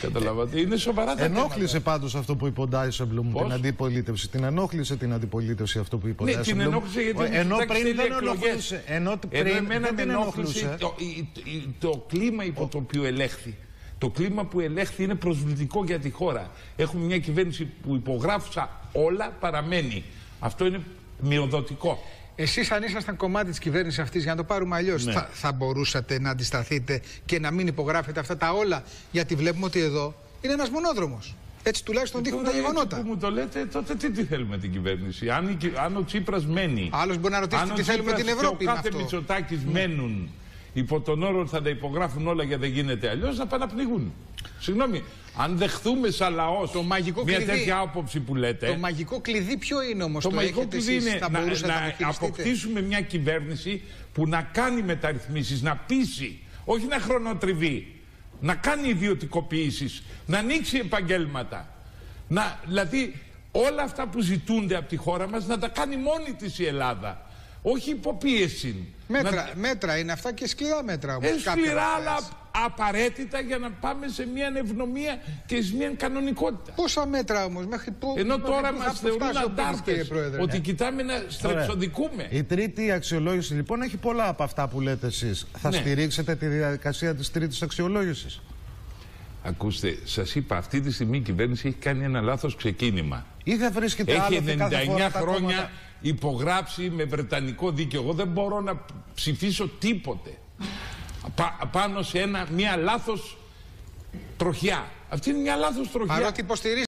Καταλάβατε. Είναι σοβαρά τα Ενόχλησε θέματα. πάντως αυτό που είπε ο Ντάισεμπλουμ Πώς; την αντιπολίτευση. Την ενόχλησε την αντιπολίτευση αυτό που είπε ο Ναι, την Ντάισεμπλουμ. ενόχλησε γιατί Ο- ο Ενώ Μητσοτάκης πριν θέλει δεν εκλογές. ενοχλούσε. Ενώ Ενώ πριν εμένα δεν με την ενόχλησε ενοχλούσε. το, η- η- το κλίμα υπό το οποίο ελέγχθη. Το κλίμα που ελέγχθη είναι προσβλητικό για τη χώρα. Έχουμε μια κυβέρνηση που υπογράφουσα όλα παραμένει. Αυτό είναι μειοδοτικό. Εσείς, αν ήσασταν κομμάτι της κυβέρνησης αυτής, για να το πάρουμε αλλιώς, Ναι. θα, θα μπορούσατε να αντισταθείτε και να μην υπογράφετε αυτά τα όλα. Γιατί βλέπουμε ότι εδώ είναι ένας μονόδρομος. Έτσι τουλάχιστον δείχνουν τα Τώρα, έτσι γεγονότα. που μου το λέτε, τότε τι, τι θέλουμε την κυβέρνηση; Αν, η κυ- αν ο Τσίπρας μένει. Άλλος μπορεί να ρωτήσει αν ο τι θέλουμε Τσίπρας την Ευρώπη Και ο με κάθε αυτό. Μητσοτάκης μένουν υπό τον όρο ότι θα τα υπογράφουν όλα γιατί δεν γίνεται αλλιώς, να πάνε να πνιγούν. Συγγνώμη, αν δεχθούμε σαν λαός Το μαγικό μια κλειδί. τέτοια άποψη που λέτε. Το μαγικό κλειδί ποιο είναι όμως, Το μαγικό έχετε κλειδί εσείς, είναι θα να, μπορούσατε να, να το χειριστείτε; αποκτήσουμε μια κυβέρνηση που να κάνει μεταρρυθμίσεις, να πείσει, όχι να χρονοτριβεί, να κάνει ιδιωτικοποιήσεις, να ανοίξει επαγγέλματα. Να, δηλαδή όλα αυτά που ζητούνται από τη χώρα μας να τα κάνει μόνη της η Ελλάδα. Όχι υποπίεση. Μέτρα, Να- μέτρα είναι αυτά και σκληρά μέτρα όμως. ε, σκληρά αλλά απαραίτητα για να πάμε σε μια ευνομία και σε μια κανονικότητα. Πόσα μέτρα όμως, μέχρι πού. Ενώ μέχρι τώρα πού θα μας θεωρούν φτάσει ο πύχης, κύριε αντάρτες Πρόεδρε, ότι ναι. κοιτάμε να στρεψοδικούμε. Η τρίτη αξιολόγηση λοιπόν έχει πολλά από αυτά που λέτε εσείς. Θα Ναι. στηρίξετε τη διαδικασία της τρίτης αξιολόγησης; Ακούστε, σας είπα, αυτή τη στιγμή η κυβέρνηση έχει κάνει ένα λάθος ξεκίνημα. Ή θα βρίσκεται Έχει άλλοτε κάθε 99 φορά τα χρόνια κόμματα- υπογράψει με βρετανικό δίκαιο. Εγώ δεν μπορώ να ψηφίσω τίποτε πα- πάνω σε ένα, μια λάθος τροχιά. Αυτή είναι μια λάθος τροχιά. Παρότι υποστηρίζει